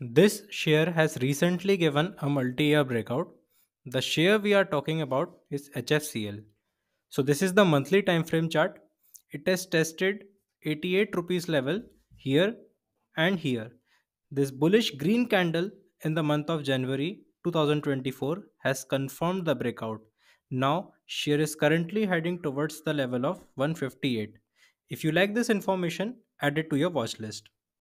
This share has recently given a multi-year breakout. The share we are talking about is HFCL. So this is the monthly time frame chart. It has tested 88 rupees level here and here. This bullish green candle in the month of January 2024 has confirmed the breakout. Now share is currently heading towards the level of 158. If you like this information, add it to your watch list.